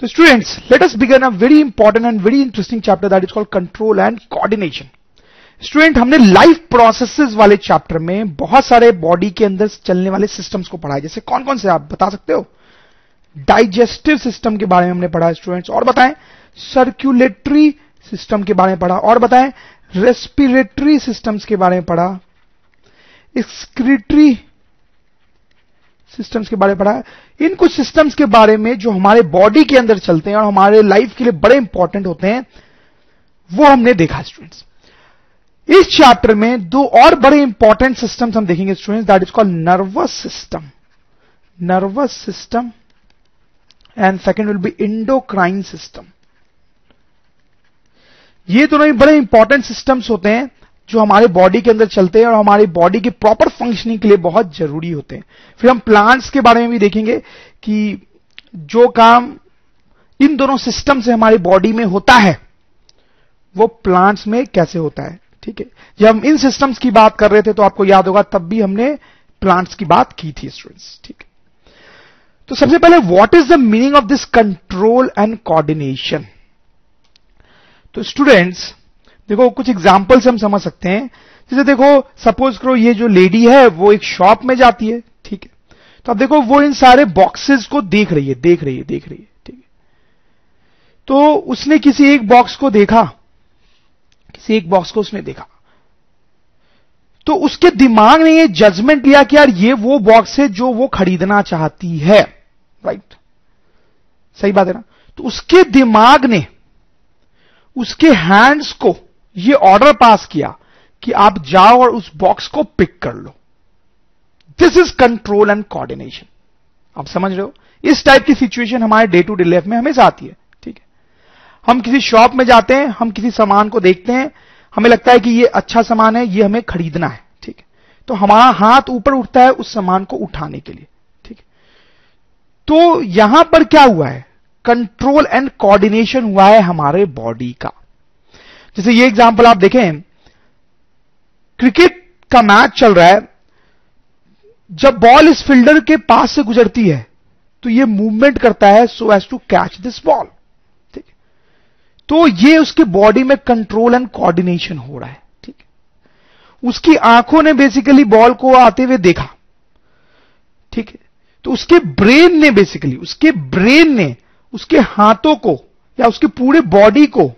तो students let us begin a very important and very interesting chapter that is called control and coordination student हमने life processes वाले chapter में बहुत सारे body के अंदर चलने वाले सिस्टम्स को पढ़ा जैसे कौन कौन से आप बता सकते हो? डाइजेस्टिव सिस्टम के बारे में हमने पढ़ा स्टूडेंट्स और बताएँ सर्कुलेटरी सिस्टम के बारे में पढ़ा, और बताएँ रेस्पिरेटरी सिस्टम्स के बारे में पढ़ा एक्सक्रीटरी सिस्टम्स के बारे में पढ़ा है। इन कुछ सिस्टम्स के बारे में जो हमारे बॉडी के अंदर चलते हैं और हमारे लाइफ के लिए बड़े इंपॉर्टेंट होते हैं, वो हमने देखा स्टूडेंट्स इस चैप्टर में दो और बड़े इंपॉर्टेंट सिस्टम्स हम देखेंगे students that is called nervous system nervous system and second will be endocrine system ये दोनों ही बड़े इंपॉर्टेंट सिस्टम्स होते हैं। जो हमारे बॉडी के अंदर चलते हैं और हमारी बॉडी की प्रॉपर फंक्शनिंग के लिए बहुत ज़रूरी होते हैं। फिर हम प्लांट्स के बारे में भी देखेंगे कि जो काम इन दोनों सिस्टम से हमारी बॉडी में होता है, वो प्लांट्स में कैसे होता है, ठीक है? जब हम इन सिस्टम्स की बात कर रहे थे तो आपको याद होगा तब भी हमने प्लांट्स की बात की थी स्टूडेंट्स ठीक है? तो सबसे पहले what is the meaning of this control and coordination तो स्टूडेंट्स देखो, कुछ एग्ज़ाम्पल हम समझ सकते हैं। जैसे देखो सपोज़ करो ये जो लेडी है, वो एक शॉप में जाती है, ठीक है? तो अब देखो, वो इन सारे बॉक्सेस को देख रही है, देख रही है, देख रही है, ठीक है? तो उसने किसी एक बॉक्स को देखा, किसी एक बॉक्स को उसने देखा। तो उसके दिमाग ने ये जजमेंट लिया कि यार, ये वो बॉक्स है जो वो खरीदना चाहती है राइट सही बात है ना? तो उसके दिमाग ने, उसके हैंड्स को ये ऑर्डर पास किया कि आप जाओ और उस बॉक्स को पिक कर लो। This is control and coordination आप समझ रहे हो? इस टाइप की सिचुएशन हमारे डे टू डे लाइफ में हमेशा आती है, ठीक है? हम किसी शॉप में जाते हैं, हम किसी सामान को देखते हैं, हमें लगता है कि ये अच्छा सामान है, ये हमें खरीदना है, ठीक है? तो हमारा हाथ ऊपर उठता है उस सामान को उठाने के लिए, ठीक है? तो यहाँ पर क्या हुआ है? कंट्रोल एंड कोऑर्डिनेशन हुआ है हमारे बॉडी का। जैसे ये एग्जांपल आप देखें क्रिकेट का मैच चल रहा है, जब बॉल इस फील्डर के पास से गुजरती है तो ये मूवमेंट करता है so as to catch this ball ठीक तो ये उसके बॉडी में कंट्रोल एंड कोऑर्डिनेशन हो रहा है, ठीक उसकी आँखों ने बेसिकली बॉल को आते हुए देखा, ठीक है? तो उसके ब्रेन ने बेसिकली उसके ब्रेन ने उसके हाथों को या उसके पूरे बॉडी को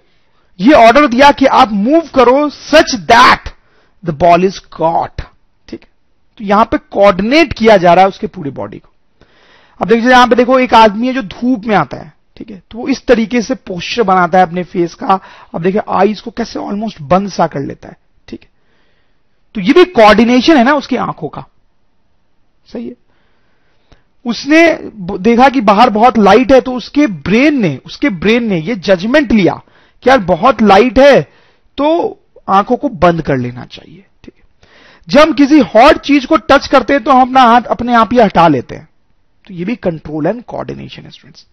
ये ऑर्डर दिया कि आप मूव करो such that the ball is caught ठीक? है तो यहाँ पे कोऑर्डिनेट किया जा रहा है उसके पूरी बॉडी को। अब देखिए यहाँ पे देखो, एक आदमी है जो धूप में आता है। ठीक है? तो वो इस तरीके से पोस्टर बनाता है अपने फेस का। अब देखिए आईज को कैसे ऑलमोस्ट बंद सा कर लेता है। ठीक? है तो ये भी कोऑर्डिनेशन है ना उसकी आँखों का। सही है? उसने देखा कि बाहर बहुत लाइट है तो उसके ब्रेन ने, उसके ब्रेन ने ये जजमेंट लिया। कि यार बहुत लाइट है तो आँखों को बंद कर लेना चाहिए, ठीक है? जब हम किसी हॉट चीज़ को टच करते हैं तो हम अपना हाथ अपने आप ही हटा लेते हैं। तो ये भी कंट्रोल एंड कोऑर्डिनेशन है स्टूडेंट्स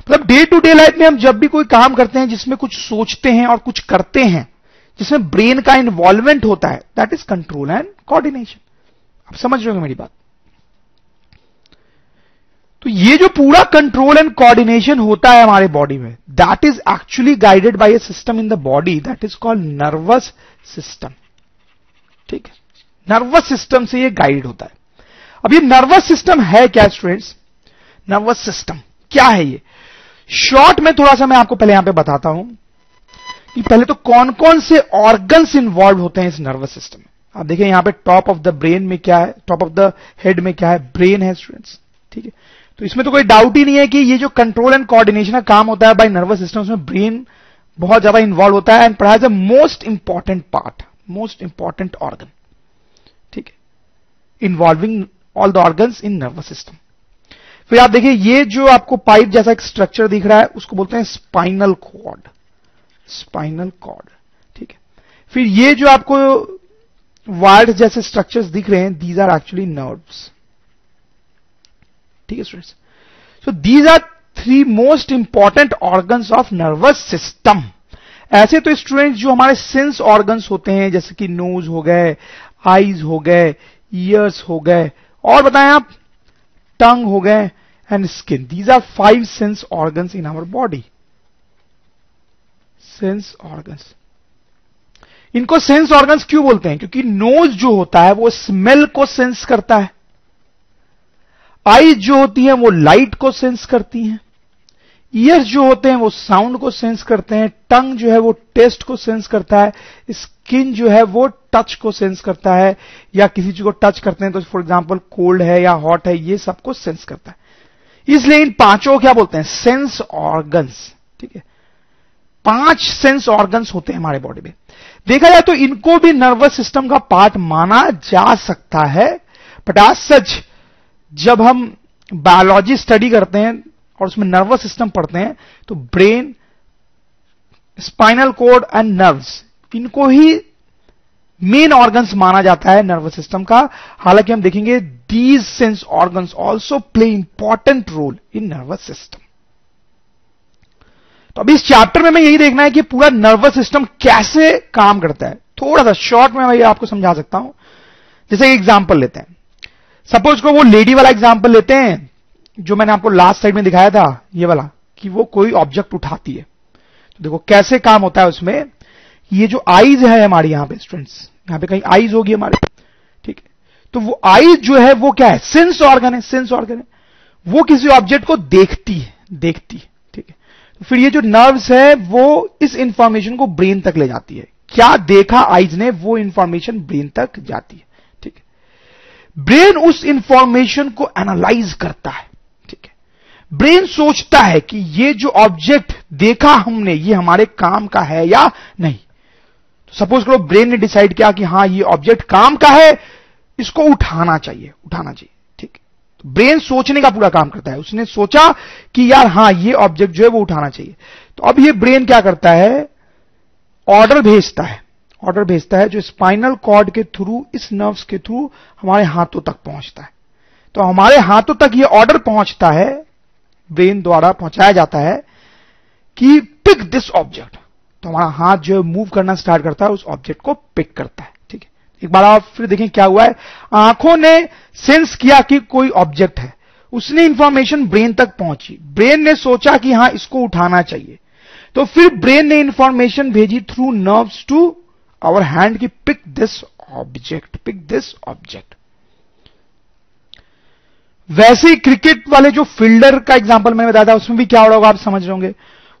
मतलब डे टू डे लाइफ में हम जब भी कोई काम करते हैं, जिसमें कुछ सोचते हैं और कुछ करते हैं, जिसमें ब्रेन का इन्वॉल्वमेंट होता है that is control and coordination आप समझ रहे हो मेरी बात? तो ये जो पूरा कंट्रोल एंड कोऑर्डिनेशन होता है हमारे बॉडी में that is actually guided by a system in the body that is called nervous system ठीक है? नर्वस सिस्टम से ये गाइड होता है। अब ये नर्वस सिस्टम है क्या स्टूडेंट्स नर्वस सिस्टम क्या है ये? शॉर्ट में थोड़ा सा मैं आपको पहले यहाँ पे बताता हूँ कि पहले तो कौन कौन से ऑर्गन्स इंवॉल्व होते हैं इस नर्वस सिस्टम में? आप देखें यहाँ पे टॉप ऑफ़ द ब्रेन में क्या है? टॉप ऑफ़ द हेड में क्या है? ब्रेन है स्टूडेंट्स ठीक है? तो इसमें तो कोई डाउट ही नहीं है कि ये जो कंट्रोल एंड कोऑर्डिनेशन का काम होता है बाय नर्वस सिस्टम में ब्रेन बहुत ज़्यादा इन्वॉल्व होता है एंड पढ़ा the most important part most important organ ठीक है? Involving all the organs in nervous system फिर आप देखिए, ये जो आपको पाइप जैसा एक स्ट्रक्चर दिख रहा है, उसको बोलते हैं स्पाइनल कॉर्ड स्पाइनल कॉर्ड ठीक है? फिर ये जो आपको वायर्ड जैसे स्ट्रक्चर्स दिख रहे हैं दीज आर एक्चुअली नर्व्स ठीक है students so these are three most important organs of nervous system ऐसे तो स्टूडेंट्स जो हमारे सेंस ऑर्गन्स होते हैं, जैसे कि नोज़ हो गए आईज हो गए ईयर्स हो गए, और बताएँ आप टंग हो गए and skin these are five sense organs in our body sense organs. इनको सेंस ऑर्गन्स क्यों बोलते हैं? क्योंकि नोज़ जो होता है, वो स्मेल को सेंस करता है। आईज जो होती है वो लाइट को सेंस करती हैं। ईयर्स जो होते हैं वो साउंड को सेंस करते हैं। टंग जो है वो टेस्ट को सेंस करता है। स्किन जो है वो टच को सेंस करता है। या किसी चीज़ को टच करते हैं तो फॉर एग्जांपल कोल्ड है या हॉट है, ये सबको सेंस करता है। इसलिए इन पाँचों क्या बोलते हैं? सेंस ऑर्गन्स ठीक है? पाँच सेंस ऑर्गन्स होते हैं हमारे बॉडी में। देखा जाए तो इनको भी नर्वस सिस्टम का पार्ट माना जा सकता है। बट आज सच जब हम बायोलॉजी स्टडी करते हैं और उसमें नर्वस सिस्टम पढ़ते हैं तो brain spinal cord and nerves इनको ही मेन ऑर्गन्स माना जाता है नर्वस सिस्टम का। हालाँकि हम देखेंगे these sense organs also play important role in nervous system तो अभी इस चैप्टर में मैं यही देखना है कि पूरा नर्वस सिस्टम कैसे काम करता है। थोड़ा सा शॉर्ट में मैं आपको समझा सकता हूँ। जैसे एग्ज़ाम्पल लेते हैं। सपोज़ को वो लेडी वाला एग्ज़ाम्पल लेते हैं, जो मैंने आपको लास्ट साइड में दिखाया था, ये वाला, कि वो कोई ऑब्जेक्ट उठाती है। तो देखो, कैसे काम होता है उसमें? ये जो आईज है हमारी यहाँ पे स्टूडेंट्स यहाँ पे कहीं आईज होगी हमारे, ठीक है? तो वो आईज जो है, वो क्या है? सेंस ऑर्गन है सेंस ऑर्गन है। वो किसी ऑब्जेक्ट को देखती है देखती है, ठीक है? तो फिर ये जो नर्व्स है, वो इस इंफॉर्मेशन को ब्रेन तक ले जाती है। क्या देखा आईज ने, वो इंफॉर्मेशन ब्रेन तक जाती है। ब्रेन उस इंफॉर्मेशन को एनालाइज करता है। ठीक है? ब्रेन सोचता है कि ये जो ऑब्जेक्ट देखा हमने, ये हमारे काम का है या नहीं? तो सपोज़ करो ब्रेन ने डिसाइड किया कि हाँ, ये ऑब्जेक्ट काम का है, इसको उठाना चाहिए उठाना चाहिए। ठीक तो ब्रेन सोचने का पूरा काम करता है। उसने सोचा कि यार हाँ, ये ऑब्जेक्ट जो है वो उठाना चाहिए। तो अब ये ब्रेन क्या करता है? ऑर्डर भेजता है। ऑर्डर भेजता है जो स्पाइनल कॉर्ड के थ्रू इस नर्व्स के थ्रू हमारे हाथों तक पहुँचता है। तो हमारे हाथों तक ये ऑर्डर पहुँचता है ब्रेन द्वारा पहुँचाया जाता है कि पिक दिस ऑब्जेक्ट तो हमारा हाथ जो है मूव करना स्टार्ट करता है, उस ऑब्जेक्ट को पिक करता है, ठीक है? एक बार आप फिर देखें क्या हुआ है। आँखों ने सेंस किया कि कोई ऑब्जेक्ट है। उसने इंफॉर्मेशन ब्रेन तक पहुँची। ब्रेन ने सोचा कि हाँ, इसको उठाना चाहिए। तो फिर ब्रेन ने इंफॉर्मेशन भेजी through nerves to our hand की pick this object pick this object वैसे ही क्रिकेट वाले जो फील्डर का एग्ज़ाम्पल मैंने बताया था, उसमें भी क्या हो रहा होगा, आप समझ रहे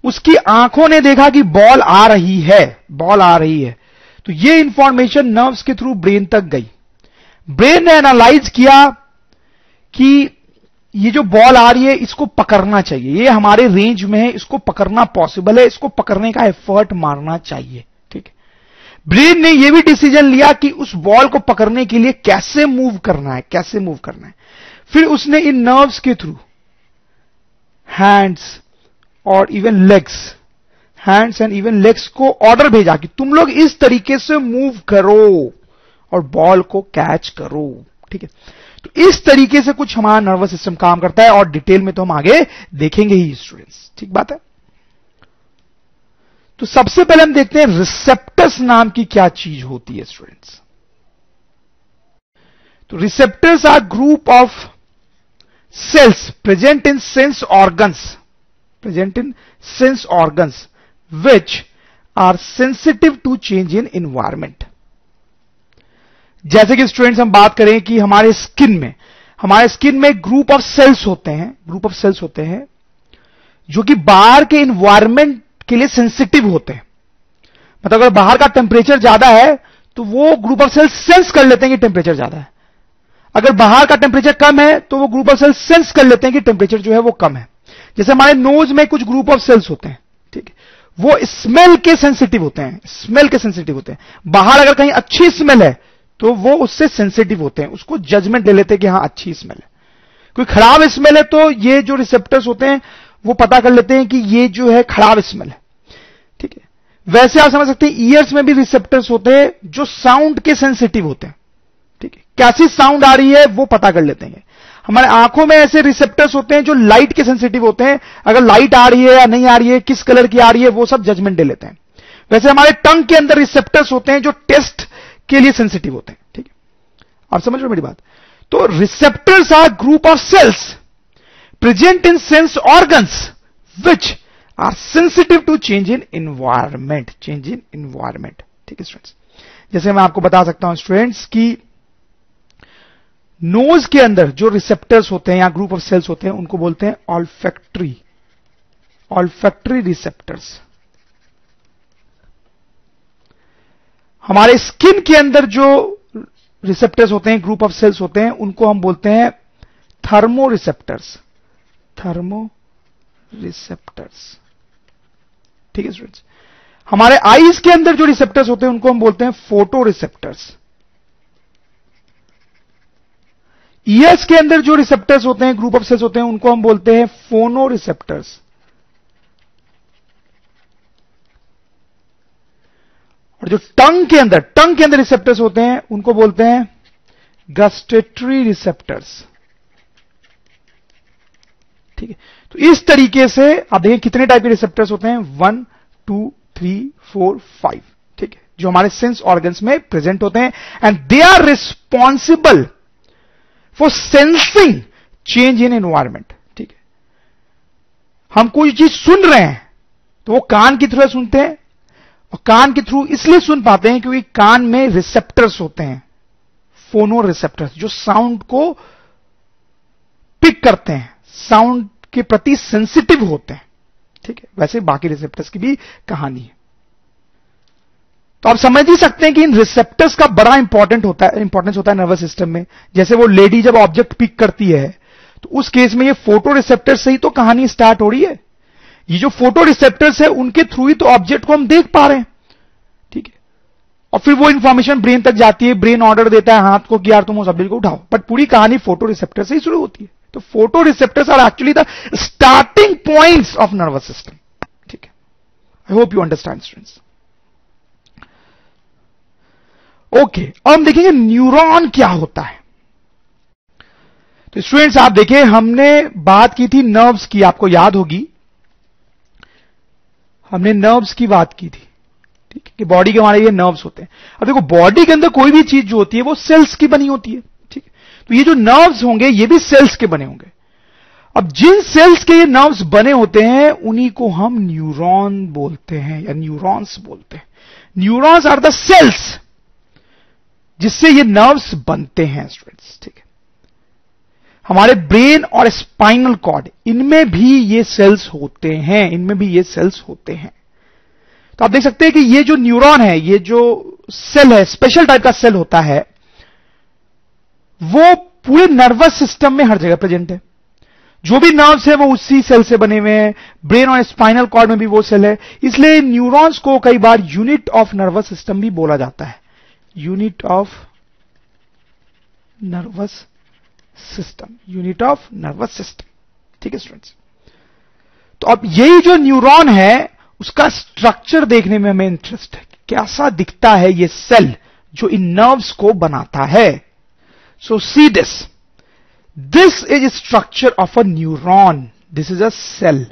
उसकी आँखों ने देखा कि बॉल आ रही है बॉल आ रही है। तो ये इंफॉर्मेशन नर्व्स के थ्रू ब्रेन तक गई। ब्रेन ने एनालाइज किया कि ये जो बॉल आ रही है, इसको पकड़ना चाहिए। ये हमारे रेंज में है, इसको पकड़ना पॉसिबल है, इसको पकड़ने का एफर्ट मारना चाहिए। ब्रेन ने यह भी डिसीज़न लिया कि उस बॉल को पकड़ने के लिए कैसे मूव करना है, कैसे मूव करना है। फिर उसने इन नर्व्स के थ्रू, हैंड्स और even legs, hands and even legs को ऑर्डर भेजा कि तुम लोग इस तरीके से मूव करो और बॉल को कैच करो, ठीक है। तो इस तरीके से कुछ हमारा नर्वस सिस्टम काम करता है और डिटेल में तो हम आगे देखेंगे ही स्टूडेंट्स, ठीक बात है? तो सबसे पहले हम देखते हैं रिसेप्टर्स नाम की क्या चीज़ होती है स्टूडेंट्स तो receptors are group of cells present in sense organs, present in sense organs, which are sensitive to change in environment. जैसे कि स्टूडेंट्स हम बात करें कि हमारे स्किन में हमारे स्किन में ग्रुप ऑफ़ सेल्स होते हैं ग्रुप ऑफ़ सेल्स होते हैं जो कि बाहर के इन्वायरमेंट के लिए सेंसिटिव होते हैं। मतलब अगर बाहर का टेम्परेचर ज़्यादा है तो वो ग्रुप ऑफ़ सेल्स सेंस कर लेते हैं कि टेम्परेचर ज़्यादा है। अगर बाहर का टेम्परेचर कम है तो वो ग्रुप ऑफ़ सेल्स सेंस कर लेते हैं कि टेम्परेचर जो है वो कम है। जैसे हमारे नोज़ में कुछ ग्रुप ऑफ़ सेल्स होते हैं, ठीक है? वो स्मेल के सेंसिटिव होते हैं स्मेल के सेंसिटिव होते हैं। बाहर अगर कहीं अच्छी स्मेल है तो वो उससे सेंसिटिव होते हैं। उसको जजमेंट ले लेते हैं कि हाँ अच्छी स्मेल है। कोई खराब स्मेल है तो ये जो रिसेप्टर्स होते हैं वो पता कर लेते हैं कि ये जो है खराब स्मेल है। ठीक है? वैसे आप समझ सकते हैं ईयर्स में भी रिसेप्टर्स होते हैं जो साउंड के सेंसिटिव होते हैं। ठीक है? कैसी साउंड आ रही है, वो पता कर लेते हैं। हमारे आँखों में ऐसे रिसेप्टर्स होते हैं जो लाइट के सेंसिटिव होते हैं। अगर लाइट आ रही है या नहीं आ रही है, किस कलर की आ रही है, वो सब जजमेंट दे लेते हैं। वैसे हमारे टंग के अंदर रिसेप्टर्स होते हैं जो टेस्ट के लिए सेंसिटिव होते हैं। ठीक है? आप समझ रहे मेरी बात? तो receptors are group of cells present in sense organs, which are sensitive to change in environment, change in environment. ठीक है स्टूडेंट्स जैसे मैं आपको बता सकता हूँ स्टूडेंट्स की नोज़ के अंदर जो रिसेप्टर्स होते हैं या ग्रुप ऑफ़ सेल्स होते हैं, उनको बोलते हैं ऑल्फैक्ट्री ऑल्फैक्ट्री रिसेप्टर्स हमारे स्किन के अंदर जो रिसेप्टर्स होते हैं ग्रुप ऑफ़ सेल्स होते हैं, उनको हम बोलते हैं थर्मो रिसेप्टर्स थर्मो रिसेप्टर्स ठीक है स्टूडेंट्स हमारे आईज के अंदर जो रिसेप्टर्स होते हैं, उनको हम बोलते हैं फ़ोटो रिसेप्टर्स ईयर्स के अंदर जो रिसेप्टर्स होते हैं ग्रुप ऑफ़ सेल्स होते हैं, उनको हम बोलते हैं फोनो रिसेप्टर्स और जो टंग के अंदर टंग के अंदर रिसेप्टर्स होते हैं, उनको बोलते हैं गस्टेटरी रिसेप्टर्स ठीक है? तो इस तरीके से, आप देखें कितने टाइप के रिसेप्टर्स होते हैं? One two three four five ठीक है? जो हमारे सेंस ऑर्गन्स में प्रेजेंट होते हैं। And they are responsible for sensing change in environment ठीक है? हम कोई चीज़ सुन रहे हैं तो वो कान के थ्रू सुनते हैं, और कान के थ्रू इसलिए सुन पाते हैं क्योंकि कान में रिसेप्टर्स होते हैं फोनो रिसेप्टर्स जो साउंड को पिक करते हैं। साउंड के प्रति सेंसिटिव होते हैं। ठीक है? वैसे बाकी रिसेप्टर्स की भी कहानी है। तो आप समझ ही सकते हैं कि इन रिसेप्टर्स का बड़ा इंपॉर्टेंट होता है इंपॉर्टेंस होता है नर्वस सिस्टम में। जैसे वो लेडी जब ऑब्जेक्ट पिक करती है तो उस केस में ये फ़ोटो रिसेप्टर से ही तो कहानी स्टार्ट हो रही है। ये जो फ़ोटो रिसेप्टर्स है, उनके थ्रू ही तो ऑब्जेक्ट को हम देख पा रहे हैं। ठीक है? और फिर वो इंफॉर्मेशन ब्रेन तक जाती है ब्रेन ऑर्डर देता है, हाथ को कि यार तुम उस ऑब्जेक्ट को उठाओ। बट पूरी कहानी फ़ोटो रिसेप्टर से ही शुरू होती है। तो photo receptors are actually the starting points of nervous system ठीक है? I hope you understand students okay अब हम देखेंगे न्यूरॉन क्या होता है। तो स्टूडेंट्स आप देखिए हमने बात की थी नर्व्स की, आपको याद होगी। हमने नर्व्स की बात की थी। ठीक है? कि बॉडी के हमारे ये नर्व्स होते हैं। अब देखो बॉडी के अंदर कोई भी चीज़ जो होती है, वो सेल्स की बनी होती है। तो ये जो नर्व्स होंगे, ये भी सेल्स के बने होंगे। अब जिन सेल्स के ये नर्व्स बने होते हैं, उन्हीं को हम न्यूरॉन बोलते हैं, या न्यूरॉन्स बोलते हैं। न्यूरॉन्स आर द सेल्स जिससे ये नर्व्स बनते हैं स्टूडेंट्स ठीक है? हमारे ब्रेन और स्पाइनल कॉर्ड इनमें भी ये सेल्स होते हैं, इनमें भी ये सेल्स होते हैं। तो आप देख सकते हैं कि ये जो न्यूरॉन है, ये जो सेल है स्पेशल टाइप का सेल होता है वो पूरे नर्वस सिस्टम में हर जगह प्रेजेंट है। जो भी नर्व्स है, वो उसी सेल से बने हुए हैं। ब्रेन और स्पाइनल कॉर्ड में भी वो सेल है। इसलिए न्यूरॉन्स को कई बार यूनिट ऑफ़ नर्वस सिस्टम भी बोला जाता है। Unit of nervous system unit of nervous system ठीक है स्टूडेंट्स तो अब यही जो न्यूरॉन है, उसका स्ट्रक्चर देखने में हमें इंटरेस्ट है। कैसा दिखता है ये सेल जो इन नर्व्स को बनाता है? So see this this is structure of a neuron this is a cell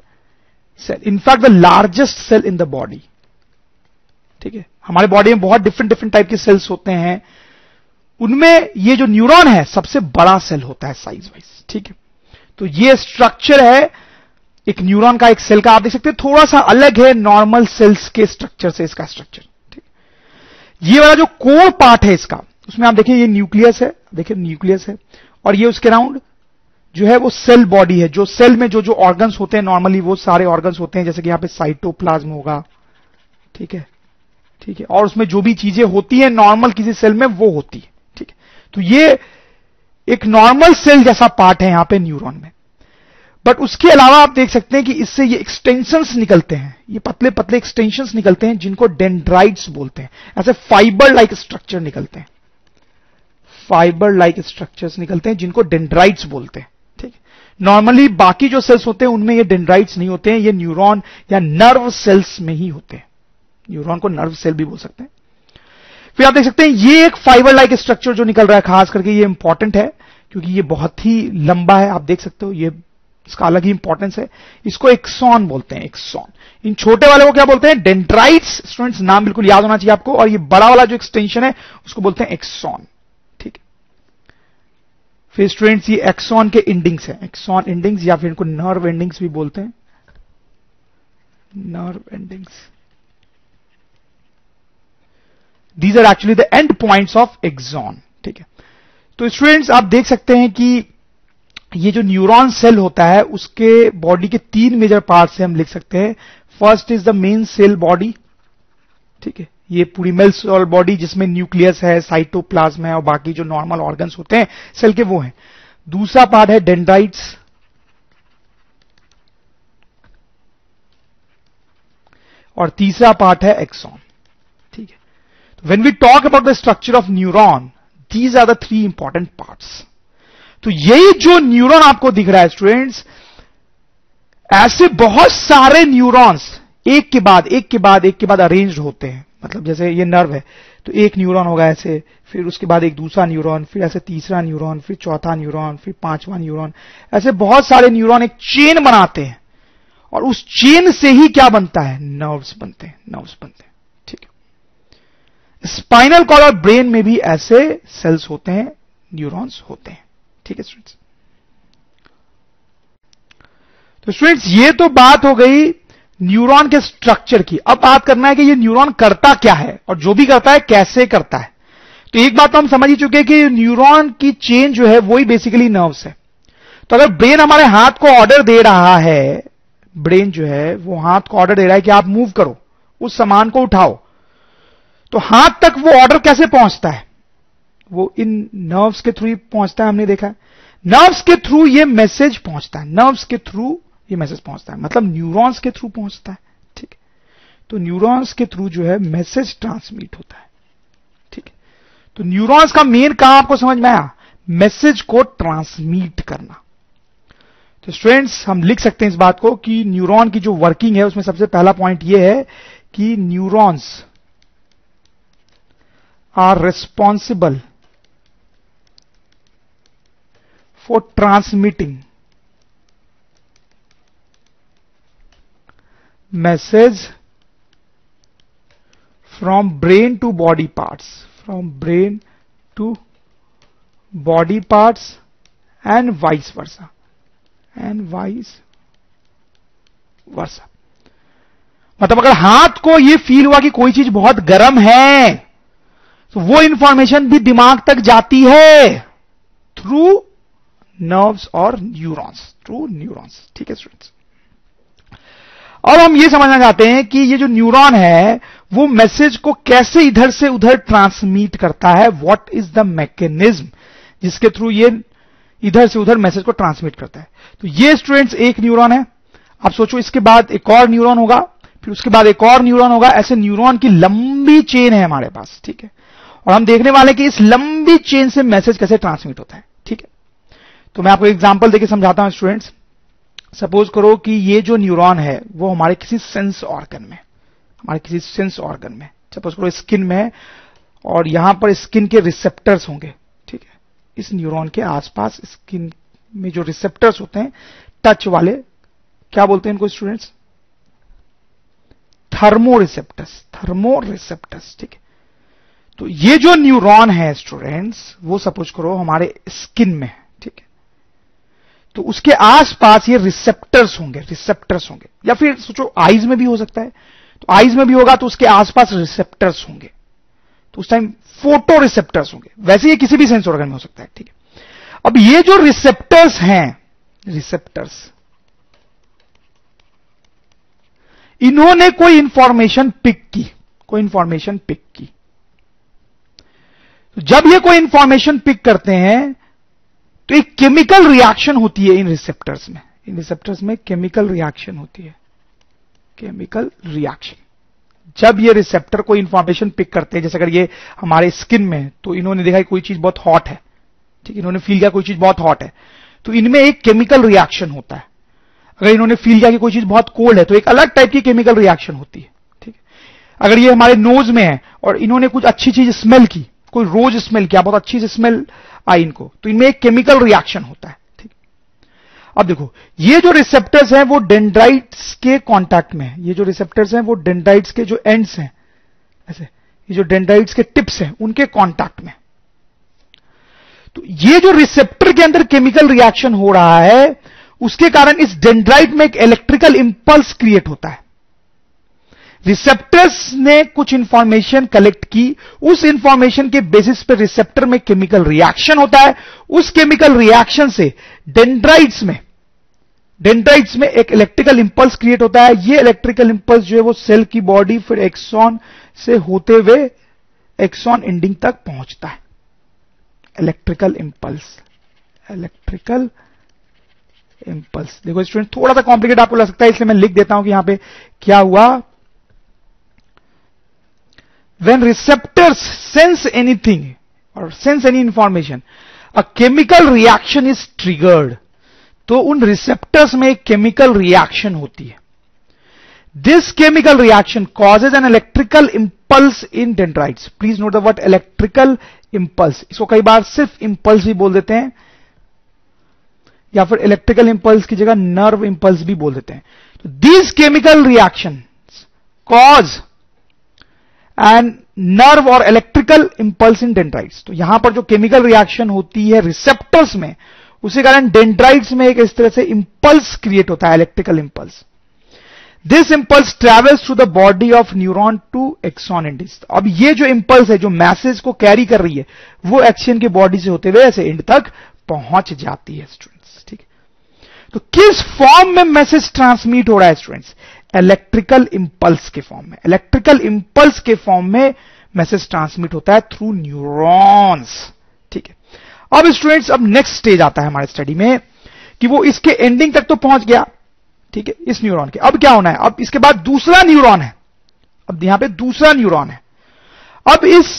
cell in fact the largest cell in the body ठीक है? हमारे बॉडी में बहुत डिफरेंट डिफरेंट टाइप के सेल्स होते हैं। उनमें ये जो न्यूरॉन है, सबसे बड़ा सेल होता है साइज़ वाइज ठीक है? तो ये स्ट्रक्चर है। एक न्यूरॉन का एक सेल का, आप देख सकते हैं थोड़ा सा अलग है नॉर्मल सेल्स के स्ट्रक्चर से इसका स्ट्रक्चर ठीक ये वाला जो कोर पार्ट है इसका उसमें आप देखिए, ये न्यूक्लियस है, देखिए, न्यूक्लियस है, और ये उसके राउंड जो है वो सेल बॉडी है, जो सेल में जो जो ऑर्गन्स होते हैं नॉर्मली वो सारे ऑर्गन्स होते हैं, जैसे कि यहाँ पे साइटोप्लाज्म होगा, ठीक है ठीक है, और उसमें जो भी चीज़ें होती हैं नॉर्मल किसी सेल में वो होती है, ठीक है। तो ये एक नॉर्मल सेल जैसा पार्ट है यहाँ पे न्यूरॉन में। बट उसके अलावा आप देख सकते हैं कि इससे ये एक्सटेंशंस निकलते हैं, ये पतले पतले एक्सटेंशंस निकलते हैं, जिनको डेंड्राइड्स बोलते हैं। ऐसे फाइबर लाइक स्ट्रक्चर निकलते हैं। फाइबर लाइक स्ट्रक्चर्स निकलते हैं, जिनको डेंड्राइड्स बोलते हैं, ठीक नॉर्मली बाकी जो सेल्स होते हैं, उनमें ये डेंड्राइड्स नहीं होते हैं, ये न्यूरॉन या नर्व सेल्स में ही होते हैं। न्यूरॉन को नर्व सेल भी बोल सकते हैं। फिर आप देख सकते हैं, ये एक फाइबर लाइक स्ट्रक्चर जो निकल रहा है, खास करके ये इंपॉर्टेंट है, क्योंकि ये बहुत ही लंबा है, आप देख सकते हो, ये इसका अलग ही इंपॉर्टेंस है। इसको एक्सॉन बोलते हैं एक्सॉन इन छोटे वाले को क्या बोलते हैं? डेंड्राइट्स स्टूडेंट्स नाम बिल्कुल याद होना चाहिए आपको, और ये बड़ा वाला जो एक्सटेंशन है, उसको बोलते हैं एक्सॉन फिर स्टूडेंट्स, ये एक्सॉन के इंडिंग्स हैं। एक्सॉन इंडिंग्स या फिर इनको नर्व एंडिंग्स भी बोलते हैं। Nerve endings these are actually the end points of axon ठीक है। तो स्टूडेंट्स, आप देख सकते हैं कि ये जो न्यूरॉन सेल होता है, उसके बॉडी के तीन मेजर पार्ट से हम लिख सकते हैं। First is the main cell body ठीक है। ये पूरी मेल सेल बॉडी जिसमें न्यूक्लियस है साइटोप्लाज्म है और बाकी जो नॉर्मल ऑर्गन्स होते हैं सेल के वो हैं। दूसरा पार्ट है डेंड्राइट्स और तीसरा पार्ट है एक्सॉन ठीक है। When we talk about the structure of neuron these are the three important parts तो यही जो न्यूरॉन आपको दिख रहा है स्टूडेंट्स ऐसे बहुत सारे न्यूरॉन्स एक के बाद, एक के बाद, एक के बाद अरेंज होते हैं। मतलब जैसे ये नर्व है तो एक न्यूरॉन होगा ऐसे, फिर उसके बाद एक दूसरा न्यूरॉन फिर ऐसे तीसरा न्यूरॉन फिर चौथा न्यूरॉन फिर पांचवा न्यूरॉन ऐसे बहुत सारे न्यूरॉन एक चेन बनाते हैं। और उस चेन से ही क्या बनता है? नर्व्स बनते हैं नर्व्स बनते हैं। ठीक है। स्पाइनल कॉल और ब्रेन में भी ऐसे सेल्स होते हैं न्यूरॉन्स होते हैं। ठीक है स्टूडेंट्स तो स्टूडेंट्स ये तो बात हो गई न्यूरॉन के स्ट्रक्चर की। अब बात करना है कि ये न्यूरॉन करता क्या है और जो भी करता है, कैसे करता है। तो एक बात तो हम समझ ही चुके हैं कि न्यूरॉन की चेन जो है, वही बेसिकली नर्व्स है। तो अगर ब्रेन हमारे हाथ को ऑर्डर दे रहा है ब्रेन जो है, वो हाथ को ऑर्डर दे रहा है कि आप मूव करो, उस सामान को उठाओ तो हाथ तक वो ऑर्डर कैसे पहुँचता है? वो इन नर्व्स के थ्रू पहुँचता है, हमने देखा नर्व्स के थ्रू ये मैसेज पहुँचता है। नर्व्स के थ्रू ये मैसेज पहुँचता है। मतलब न्यूरॉन्स के थ्रू पहुँचता है, ठीक? तो न्यूरॉन्स के थ्रू जो है मैसेज ट्रांसमिट होता है, ठीक? तो न्यूरॉन्स का मेन काम आपको समझ में आया? मैसेज को ट्रांसमिट करना। तो स्टूडेंट्स हम लिख सकते हैं इस बात को कि न्यूरॉन की जो वर्किंग है, उसमें सबसे पहला पॉइंट यह है कि neurons are responsible for transmitting message from brain to body parts. From brain to body parts and vice versa. And vice versa. मतलब अगर हाथ को यह फील हुआ कि कोई चीज़ बहुत गर्म है तो वो इंफॉर्मेशन भी दिमाग तक जाती है थ्रू नर्व्स और न्यूरॉन्स थ्रू न्यूरॉन्स ठीक है स्टूडेंट्स अब हम ये समझना चाहते हैं कि ये जो न्यूरॉन है, वो मैसेज को कैसे इधर से उधर ट्रांसमिट करता है? व्हाट इज़ द मैकेनिज्म जिसके थ्रू ये इधर से उधर मैसेज को ट्रांसमिट करता है। तो ये स्टूडेंट्स एक न्यूरॉन है। आप सोचो, इसके बाद एक और न्यूरॉन होगा, फिर उसके बाद एक और न्यूरॉन होगा। ऐसे न्यूरॉन की लंबी चेन है हमारे पास, ठीक है? और हम देखने वाले कि इस लंबी चेन से मैसेज कैसे ट्रांसमिट होता है, ठीक है? तो मैं आपको एग्ज़ाम्पल देकर समझाता हूँ स्टूडेंट्स सपोज़ करो कि ये जो न्यूरॉन है, वो हमारे किसी सेंस ऑर्गन में, हमारे किसी सेंस ऑर्गन में। सपोज़ करो स्किन में और यहाँ पर स्किन के रिसेप्टर्स होंगे, ठीक है? इस न्यूरॉन के आसपास स्किन में जो रिसेप्टर्स होते हैं, टच वाले, क्या बोलते हैं इनको students thermo receptors thermo receptors ठीक है? तो ये जो न्यूरॉन है स्टूडेंट्स वो सपोज़ करो हमारे स्किन में तो उसके आसपास ये रिसेप्टर्स होंगे रिसेप्टर्स होंगे। या फिर सोचो आईज में भी हो सकता है। तो आईज में भी होगा तो उसके आसपास रिसेप्टर्स होंगे। तो उस टाइम फ़ोटो रिसेप्टर्स होंगे। वैसे ये किसी भी सेंस ऑर्गन में हो सकता है, ठीक है। अब ये जो रिसेप्टर्स हैं रिसेप्टर्स इन्होंने कोई इंफॉर्मेशन पिक की, कोई इंफॉर्मेशन पिक की। तो जब ये कोई इंफॉर्मेशन पिक करते हैं तो एक केमिकल रिएक्शन होती है इन रिसेप्टर्स में। इन रिसेप्टर्स में केमिकल रिएक्शन होती है। केमिकल रिएक्शन जब ये रिसेप्टर कोई इंफॉर्मेशन पिक करते हैं, जैसे अगर ये हमारे स्किन में तो इन्होंने देखा कोई चीज़ बहुत हॉट है। ठीक इन्होंने फील किया कोई चीज़ बहुत हॉट है। तो इनमें एक केमिकल रिएक्शन होता है। अगर इन्होंने फील किया कि कोई चीज़ बहुत कोल्ड है तो एक अलग टाइप की केमिकल रिएक्शन होती है। ठीक है? अगर ये हमारे नोज़ में है, और इन्होंने कुछ अच्छी चीज़ स्मेल की, कोई रोज स्मेल किया, बहुत अच्छी स्मेल आई इनको। तो इनमें एक केमिकल रिएक्शन होता है, ठीक। अब देखो, ये जो रिसेप्टर्स हैं, वो डेंड्राइट्स के कांटेक्ट में है। ये जो रिसेप्टर्स हैं, वो डेंड्राइट्स के जो एंड्स हैं, ऐसे, ये जो डेंड्राइट्स के टिप्स हैं, उनके कांटेक्ट में तो ये जो रिसेप्टर के अंदर केमिकल रिएक्शन हो रहा है, उसके कारण इस डेंड्राइट में एक इलेक्ट्रिकल इंपल्स क्रिएट होता है। रिसेप्टर्स ने कुछ इंफॉर्मेशन कलेक्ट की। उस इंफॉर्मेशन के बेसिस पर रिसेप्टर में केमिकल रिएक्शन होता है। उस केमिकल रिएक्शन से डेंड्राइट्स में डेंड्राइट्स में एक इलेक्ट्रिकल इंपल्स क्रिएट होता है। ये इलेक्ट्रिकल इंपल्स जो है वो सेल की बॉडी फिर एक्सॉन से होते हुए एक्सॉन एंडिंग तक पहुँचता है। इलेक्ट्रिकल इंपल्स इलेक्ट्रिकल इंपल्स देखो स्टूडेंट थोड़ा सा कॉम्प्लिकेट आपको लग सकता है, इसलिए मैं लिख देता हूँ कि यहाँ पे क्या हुआ। When receptors sense anything or sense any information, a chemical reaction is triggered. तो उन रिसेप्टर्स में एक केमिकल रिएक्शन होती है। This chemical reaction causes an electrical impulse in dendrites please note the word electrical impulse इसको कई बार सिर्फ़ impulse भी बोल देते हैं। या फिर इलेक्ट्रिकल इंपल्स की जगह नर्व इंपल्स भी बोल देते हैं। तो these chemical reaction cause and nerve और इलेक्ट्रिकल इंपल्स इन डेंड्राइट्स तो यहाँ पर जो केमिकल रिएक्शन होती है रिसेप्टर्स में, उसी कारण डेंड्राइट्स में एक इस तरह से इंपल्स क्रिएट होता है electrical impulse this impulse travels through the body of neuron to axon ends अब ये जो इंपल्स है, जो मैसेज को कैरी कर रही है, वो एक्शन की बॉडी से होते हुए ऐसे एंड तक पहुँच जाती है स्टूडेंट्स ठीक है? तो किस फॉर्म में मैसेज ट्रांसमिट हो रहा है स्टूडेंट्स इलेक्ट्रिकल इंपल्स के फॉर्म में। इलेक्ट्रिकल इंपल्स के फॉर्म में मैसेज ट्रांसमिट होता है थ्रू न्यूरॉन्स ठीक है। अब स्टूडेंट्स अब नेक्स्ट स्टेज आता है हमारे स्टडी में कि वो इसके एंडिंग तक तो पहुँच गया। ठीक है, इस न्यूरॉन के। अब क्या होना है? अब इसके बाद दूसरा न्यूरॉन है। अब यहाँ पे दूसरा न्यूरॉन है। अब इस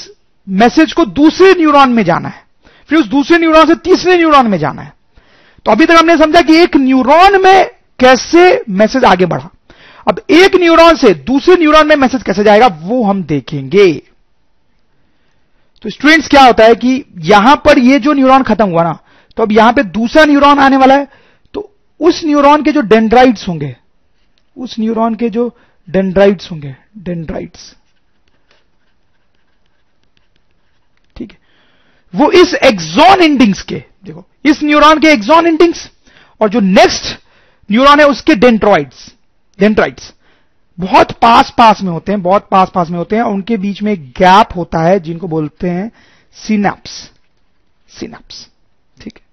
मैसेज को दूसरे न्यूरॉन में जाना है। फिर उस दूसरे न्यूरॉन से तीसरे न्यूरॉन में जाना है। तो अभी तक हमने समझा कि एक न्यूरॉन में कैसे मैसेज आगे बढ़ा। अब एक न्यूरॉन से दूसरे न्यूरॉन में मैसेज कैसे जाएगा, वो हम देखेंगे। तो स्टूडेंट्स, क्या होता है कि यहाँ पर ये जो न्यूरॉन खत्म हुआ ना तो अब यहाँ पे दूसरा न्यूरॉन आने वाला है तो उस न्यूरॉन के जो डेंड्राइट्स होंगे, उस न्यूरॉन के जो डेंड्राइट्स होंगे, डेंड्राइट्स। ठीक है? वो इस एक्सॉन इंडिंग्स के, देखो, इस न्यूरॉन के एक्सॉन इंडिंग्स, और जो नेक्स्ट न्यूरॉन है उसके डेंड्राइट्स बहुत पास पास में होते हैं, बहुत पास पास में होते हैं, और उनके बीच में एक गैप होता है, जिनको बोलते हैं सिनेप्स सिनेप्स ठीक है?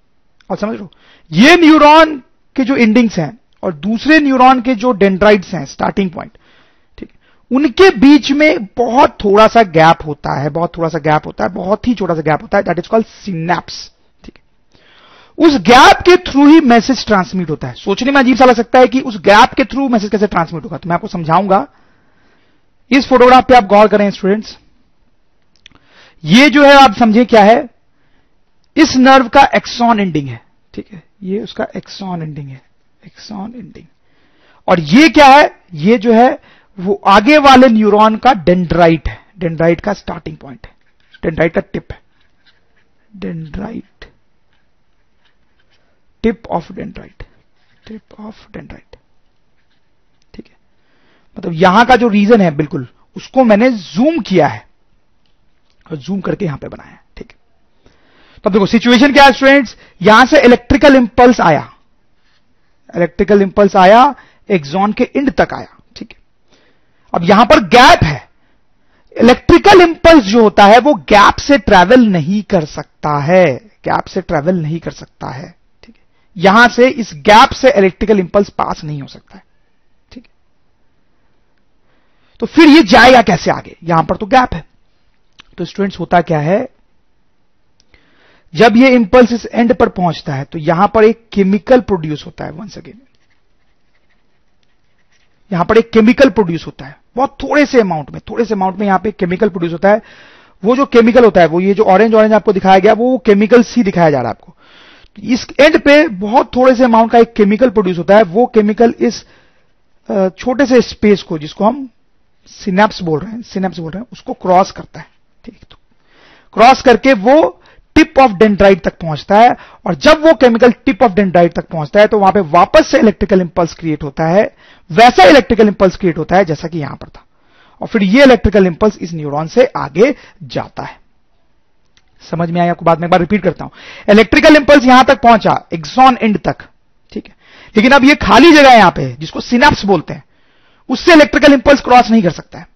और समझ लो ये न्यूरॉन के जो एंडिंग्स हैं, और दूसरे न्यूरॉन के जो डेंड्राइड्स हैं स्टार्टिंग पॉइंट ठीक उनके बीच में बहुत थोड़ा सा गैप होता है, बहुत थोड़ा सा गैप होता है, बहुत ही छोटा सा गैप होता है दैट इज़ कॉल्ड सिनेप्स उस गैप के थ्रू ही मैसेज ट्रांसमिट होता है। सोचने में अजीब सा लग सकता है कि उस गैप के थ्रू मैसेज कैसे ट्रांसमिट होगा। तो मैं आपको समझाऊँगा। इस फोटोग्राफ पे आप गौर करें स्टूडेंट्स ये जो है, आप समझें क्या है? इस नर्व का एक्सॉन एंडिंग है। ठीक है? ये उसका एक्सॉन एंडिंग है। एक्सॉन एंडिंग और ये क्या है? ये जो है, वो आगे वाले न्यूरॉन का डेंड्राइट है। डेंड्राइट का स्टार्टिंग पॉइंट है। डेंड्राइट का टिप है। Dendrite tip of dendrite, tip of dendrite. ठीक है? मतलब यहाँ का जो रीजन है, बिल्कुल, उसको मैंने जूम किया है और जूम करके यहाँ पे बनाया है। ठीक है? तो देखो सिचुएशन क्या है स्टूडेंट्स यहाँ से इलेक्ट्रिकल इंपल्स आया। इलेक्ट्रिकल इंपल्स आया एक्सॉन के इंड तक आया। ठीक है? अब यहाँ पर गैप है। इलेक्ट्रिकल इंपल्स जो होता है, वो गैप से ट्रेवल नहीं कर सकता है। गैप से ट्रेवल नहीं कर सकता है। यहाँ से इस गैप से इलेक्ट्रिकल इंपल्स पास नहीं हो सकता है। ठीक? तो फिर ये जाएगा कैसे आगे? यहाँ पर तो गैप है। तो स्टूडेंट्स होता क्या है? जब ये इंपल्स इस एंड पर पहुँचता है तो यहाँ पर एक केमिकल प्रोड्यूस होता है वंस अगेन यहाँ पर एक केमिकल प्रोड्यूस होता है। बहुत थोड़े से अमाउंट में, थोड़े से अमाउंट में यहाँ पे केमिकल प्रोड्यूस होता है। वो जो केमिकल होता है, वो ये जो ऑरेंज ऑरेंज आपको दिखाया गया, वो केमिकल्स ही दिखाया जा रहा है आपको। इस एंड पे बहुत थोड़े से अमाउंट का एक केमिकल प्रोड्यूस होता है। वो केमिकल इस छोटे से स्पेस को जिसको हम सिनेप्स बोल रहे हैं सिनेप्स बोल रहे हैं, उसको क्रॉस करता है। ठीक तो क्रॉस करके वो टिप ऑफ़ डेंड्राइट तक पहुँचता है और जब वो केमिकल टिप ऑफ़ डेंड्राइट तक पहुँचता है तो वहाँ पे वापस से इलेक्ट्रिकल इंपल्स क्रिएट होता है। वैसा इलेक्ट्रिकल इंपल्स क्रिएट होता है जैसा कि यहाँ पर था। और फिर ये इलेक्ट्रिकल इंपल्स इस न्यूरॉन से आगे जाता है। समझ में आया? आपको बाद में एक बार रिपीट करता हूँ। इलेक्ट्रिकल इंपल्स यहाँ तक पहुँचा एक्सॉन एंड तक, ठीक है? लेकिन अब ये खाली जगह यहाँ पे, जिसको सिनेप्स बोलते हैं, उससे इलेक्ट्रिकल इंपल्स क्रॉस नहीं कर सकता है।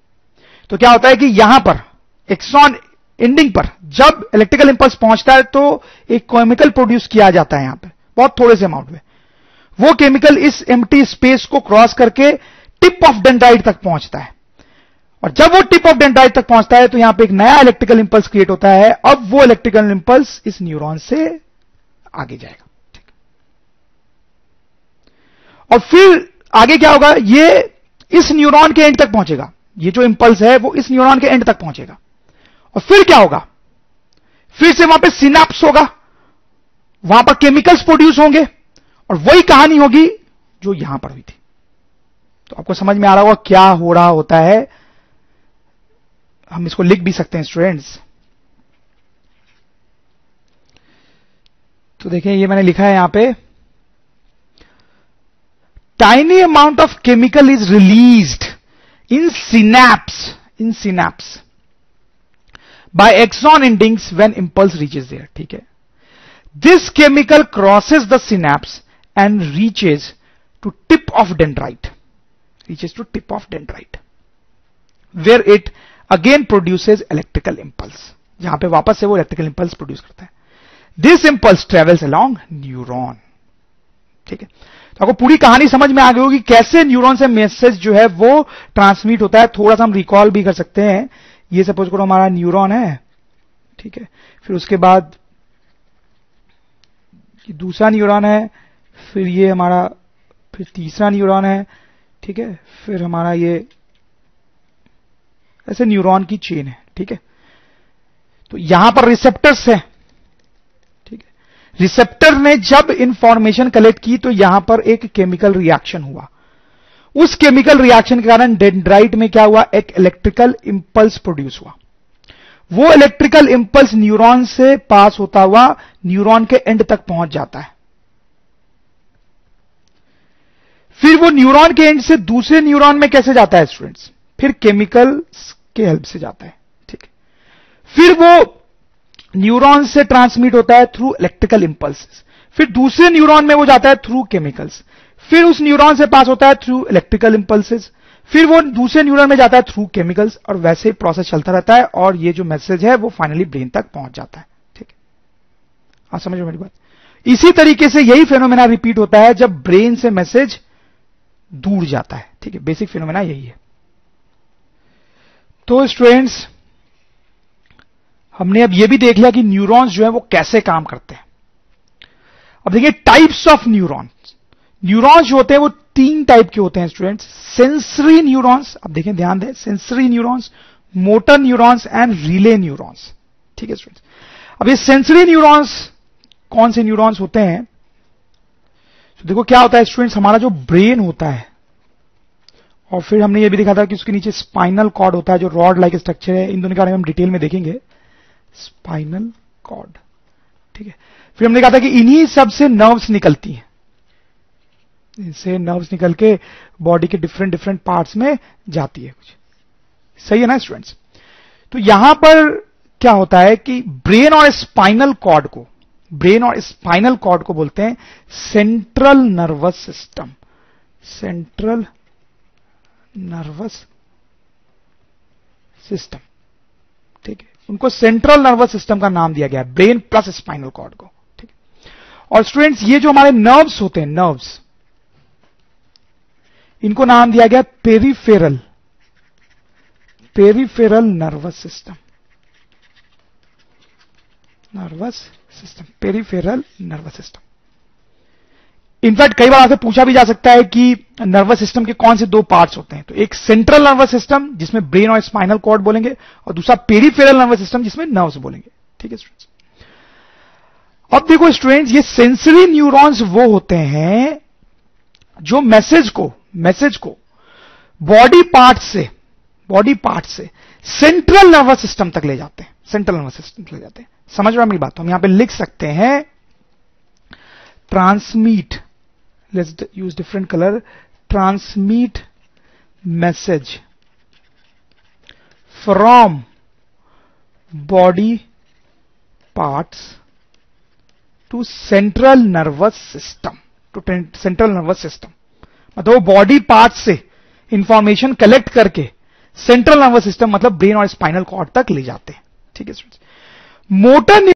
तो क्या होता है कि यहाँ पर एक्सॉन एंडिंग पर, जब इलेक्ट्रिकल इंपल्स पहुँचता है तो एक केमिकल प्रोड्यूस किया जाता है यहाँ पर बहुत थोड़े से अमाउंट में। वो केमिकल इस एम्प्टी स्पेस को क्रॉस करके टिप ऑफ़ डेंड्राइट तक पहुँचता है। और जब वो टिप ऑफ़ डेंड्राइट तक पहुँचता है तो यहाँ पे एक नया इलेक्ट्रिकल इंपल्स क्रिएट होता है, अब वो इलेक्ट्रिकल इंपल्स इस न्यूरॉन से आगे जाएगा। ठीक। और फिर आगे क्या होगा? ये इस न्यूरॉन के एंड तक पहुंचेगा। ये जो इंपल्स है, वो इस न्यूरॉन के एंड तक पहुंचेगा। और फिर क्या होगा? फिर से वहाँ पे सिनेप्स होगा। वहाँ पर केमिकल्स प्रोड्यूस होंगे। और वही कहानी होगी जो यहाँ पर हुई थी। तो आपको समझ में आ रहा होगा क्या हो रहा होता है। हम इसको लिख भी सकते हैं स्टूडेंट्स तो देखें ये मैंने लिखा है यहाँ पे tiny amount of chemical is released in synapse in synapse by axon endings when impulse reaches there ठीक है? This chemical crosses the synapse and reaches to tip of dendrite. Reaches to tip of dendrite. Where it again produces electrical impulse यहाँ पे वापस से वो electrical impulse produce करता है। This impulse travels along neuron ठीक है? तो आपको पूरी कहानी समझ में आ गई होगी कैसे न्यूरॉन से मैसेज जो है वो ट्रांसमिट होता है। थोड़ा सा हम रिकॉल भी कर सकते हैं। ये सपोज़ करो हमारा न्यूरॉन है। ठीक है? फिर उसके बाद दूसरा न्यूरॉन है। फिर ये हमारा, फिर तीसरा न्यूरॉन है। ठीक है? फिर हमारा ये ऐसे न्यूरॉन की चेन है, ठीक है? तो यहाँ पर रिसेप्टर्स है, ठीक है? रिसेप्टर ने जब इंफॉर्मेशन कलेक्ट की तो यहाँ पर एक केमिकल रिएक्शन हुआ। उस केमिकल रिएक्शन के कारण डेंड्राइट में क्या हुआ? एक इलेक्ट्रिकल इंपल्स प्रोड्यूस हुआ। वो इलेक्ट्रिकल इंपल्स न्यूरॉन से पास होता हुआ न्यूरॉन के एंड तक पहुँच जाता है। फिर वो न्यूरॉन के एंड से दूसरे न्यूरॉन में कैसे जाता है स्टूडेंट्स फिर केमिकल के हेल्प से जाता है, ठीक फिर वो न्यूरॉन से ट्रांसमिट होता है थ्रू इलेक्ट्रिकल इंपल्स फिर दूसरे न्यूरॉन में वो जाता है थ्रू केमिकल्स फिर उस न्यूरॉन से पास होता है थ्रू इलेक्ट्रिकल इंपल्सेस फिर वो दूसरे न्यूरॉन में जाता है थ्रू केमिकल्स और वैसे ही प्रोसेस चलता रहता है और ये जो मैसेज है वो फाइनली ब्रेन तक पहुँच जाता है, ठीक आप समझ मेरी बात? इसी तरीके से यही फेनोमेना रिपीट होता है जब ब्रेन से मैसेज दूर जाता है, ठीक है? बेसिक फिनोमेना यही है। तो स्टूडेंट्स हमने अब यह भी देख लिया कि न्यूरॉन्स जो है वो कैसे काम करते हैं। अब देखिए टाइप्स ऑफ़ न्यूरॉन्स न्यूरॉन्स जो होते हैं वो तीन टाइप के होते हैं स्टूडेंट्स सेंसरी न्यूरॉन्स अब देखें, ध्यान दें sensory neurons motor neurons and relay neurons ठीक है स्टूडेंट्स अब ये सेंसरी न्यूरॉन्स कौन से न्यूरॉन्स होते हैं? तो देखो क्या होता है स्टूडेंट्स हमारा जो ब्रेन होता है और फिर हमने ये भी देखा था कि उसके नीचे स्पाइनल कॉर्ड होता है, जो रॉड लाइक स्ट्रक्चर है, इन दोनों के बारे में हम डिटेल में देखेंगे। स्पाइनल कॉर्ड ठीक है। फिर हमने कहा था कि इन्हीं सबसे नर्व्स निकलती हैं। इनसे नर्व्स निकल के बॉडी के डिफरेंट डिफरेंट पार्ट्स में जाती है कुछ। सही है ना स्टूडेंट्स तो यहाँ पर क्या होता है कि ब्रेन और स्पाइनल कॉर्ड को ब्रेन और स्पाइनल कॉर्ड को बोलते हैं central nervous system central nervous system ठीक है? उनको सेंट्रल नर्वस सिस्टम का नाम दिया गया ब्रेन प्लस स्पाइनल कॉर्ड को। ठीक है? और स्टूडेंट्स ये जो हमारे नर्व्स होते हैं नर्व्स इनको नाम दिया गया peripheral peripheral nervous system nervous system peripheral nervous system in fact कई बार आपसे पूछा भी जा सकता है कि नर्वस सिस्टम के कौन से दो पार्ट्स होते हैं। तो एक सेंट्रल नर्वस सिस्टम, जिसमें ब्रेन और स्पाइनल कॉर्ड बोलेंगे, और दूसरा पेरीफेरल नर्वस सिस्टम, जिसमें नर्व्स बोलेंगे। ठीक है स्टूडेंट्स अब देखो स्टूडेंट्स ये सेंसरी न्यूरॉन्स वो होते हैं जो मैसेज को मैसेज को बॉडी पार्ट से बॉडी पार्ट से सेंट्रल नर्वस सिस्टम तक ले जाते हैं। सेंट्रल नर्वस सिस्टम तक ले जाते हैं। समझ रहा मेरी बात? तो हम यहाँ पे लिख सकते हैं transmit let's use different colour transmit message from body parts to central nervous system to central nervous system मतलब वो बॉडी पार्ट्स से इंफॉर्मेशन कलेक्ट करके सेंट्रल नर्वस सिस्टम मतलब ब्रेन और स्पाइनल कॉर्ड तक ले जाते हैं। ठीक है मोटर